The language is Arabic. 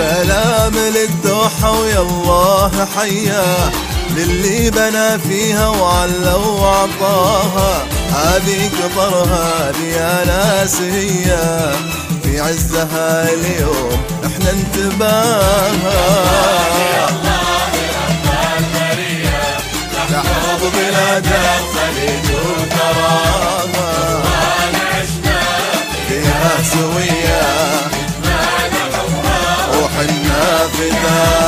الملك دوحة ويا الله حياه للي بنى فيها وعلى وعطاها. هذه قطرها يا ناس هي. في عزها اليوم إحنا انتباها تحفظ بلاد الخليج وتراها فيها سوية. with us.